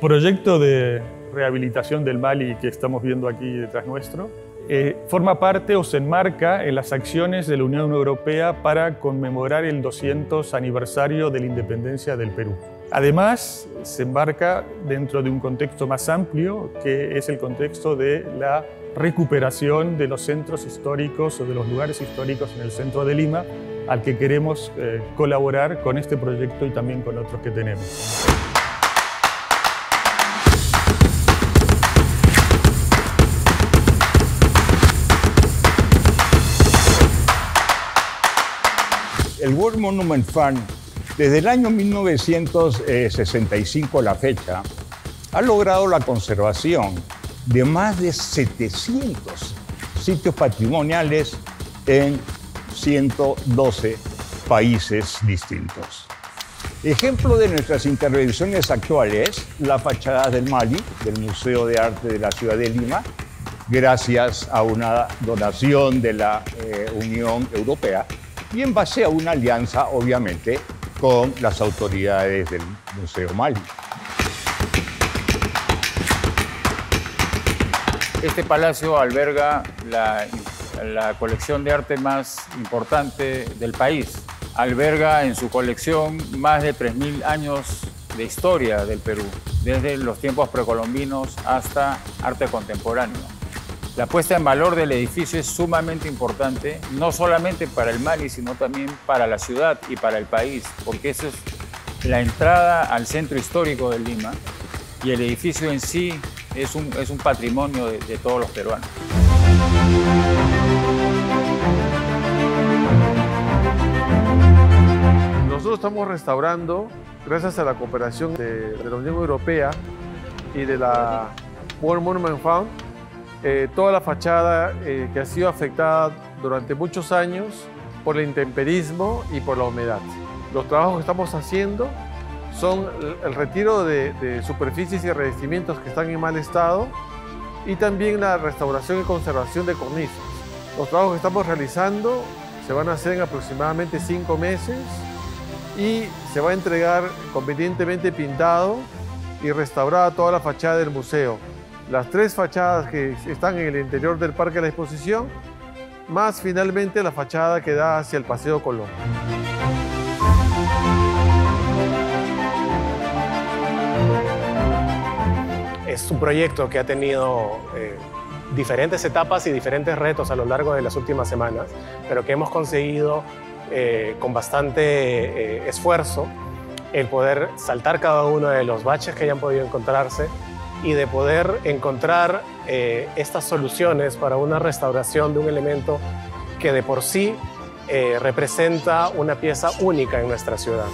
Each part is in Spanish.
proyecto de rehabilitación del Mali que estamos viendo aquí detrás nuestro eh, forma parte o se enmarca en las acciones de la Unión Europea para conmemorar el 200 aniversario de la independencia del Perú. Además, se enmarca dentro de un contexto más amplio, que es el contexto de la recuperación de los centros históricos o de los lugares históricos en el centro de Lima, al que queremos eh, colaborar con este proyecto y también con otros que tenemos. El World Monument Fund, desde el año 1965 a la fecha, ha logrado la conservación de más de 700 sitios patrimoniales en 112 países distintos. Ejemplo de nuestras intervenciones actuales, la fachada del Mali, del Museo de Arte de la Ciudad de Lima, gracias a una donación de la eh, Unión Europea, y en base a una alianza, obviamente, con las autoridades del Museo Mali. Este palacio alberga la, colección de arte más importante del país. Alberga en su colección más de 3.000 años de historia del Perú, desde los tiempos precolombinos hasta arte contemporáneo. La puesta en valor del edificio es sumamente importante, no solamente para el Mali, sino también para la ciudad y para el país, porque eso es la entrada al centro histórico de Lima y el edificio en sí es un, es un patrimonio de, todos los peruanos. Nosotros estamos restaurando, gracias a la cooperación de, de la Unión Europea y de la World Monument Fund, eh, toda la fachada eh, que ha sido afectada durante muchos años por el intemperismo y por la humedad. Los trabajos que estamos haciendo son el retiro de, superficies y revestimientos que están en mal estado y también la restauración y conservación de cornisas. Los trabajos que estamos realizando se van a hacer en aproximadamente cinco meses y se va a entregar convenientemente pintado y restaurada toda la fachada del museo las tres fachadas que están en el interior del Parque de la Exposición, más finalmente la fachada que da hacia el Paseo Colón. Es un proyecto que ha tenido eh, diferentes etapas y diferentes retos a lo largo de las últimas semanas, pero que hemos conseguido eh, con bastante eh, esfuerzo el poder saltar cada uno de los baches que hayan podido encontrarse y de poder encontrar eh, estas soluciones para una restauración de un elemento que de por sí eh, representa una pieza única en nuestra ciudad.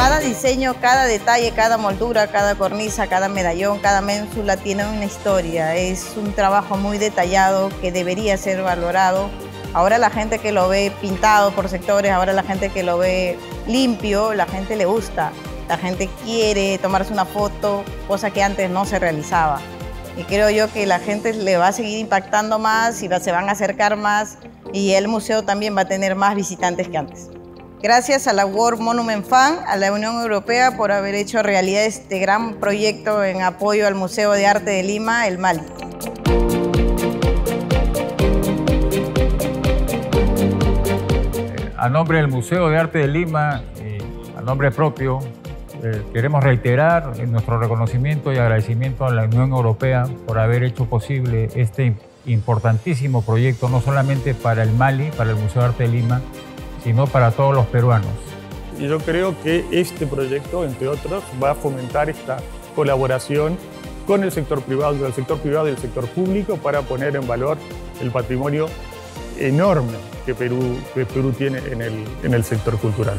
Cada diseño, cada detalle, cada moldura, cada cornisa, cada medallón, cada ménsula tiene una historia. Es un trabajo muy detallado que debería ser valorado. Ahora la gente que lo ve pintado por sectores, ahora la gente que lo ve limpio, la gente le gusta. La gente quiere tomarse una foto, cosa que antes no se realizaba. Y creo yo que la gente le va a seguir impactando más y se van a acercar más y el museo también va a tener más visitantes que antes. Gracias a la World Monument Fund, a la Unión Europea por haber hecho realidad este gran proyecto en apoyo al Museo de Arte de Lima, el Mali. A nombre del Museo de Arte de Lima, a nombre propio, eh, queremos reiterar nuestro reconocimiento y agradecimiento a la Unión Europea por haber hecho posible este importantísimo proyecto, no solamente para el Mali, para el Museo de Arte de Lima, sino para todos los peruanos. Y yo creo que este proyecto, entre otros, va a fomentar esta colaboración con el sector privado, sector privado y el sector público para poner en valor el patrimonio enorme que Perú, que Perú tiene en el, en el sector cultural.